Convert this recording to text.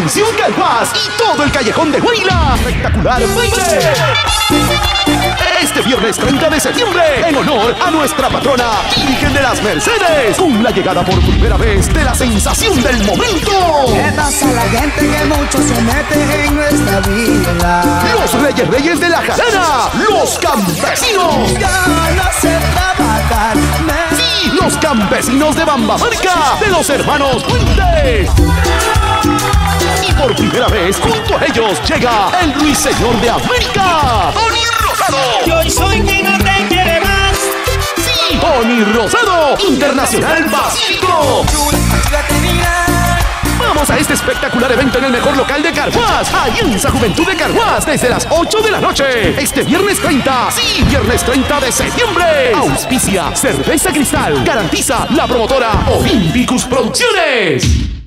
Atención Carguas y todo el callejón de Huila. Espectacular baile. Este viernes 30 de septiembre, en honor a nuestra patrona Virgen de las Mercedes, con la llegada por primera vez de la sensación del momento. ¿Qué pasa a la gente que mucho se mete en nuestra vida? Los Reyes Reyes de la Jarana, los campesinos. Ya no se trabajar. Sí, los campesinos de Bambamarca, de los hermanos Fuentes. Primera vez, junto a ellos, llega el Ruiseñor de América, Tony Rosado. Yo soy quien no te quiere más. Sí, Tony Rosado, Internacional Pacífico. Vamos a este espectacular evento en el mejor local de Carguas, Alianza Juventud de Carguas, desde las 8 de la noche. Este viernes 30, sí, viernes 30 de septiembre. Auspicia Cerveza Cristal, garantiza la promotora Olympicus Producciones.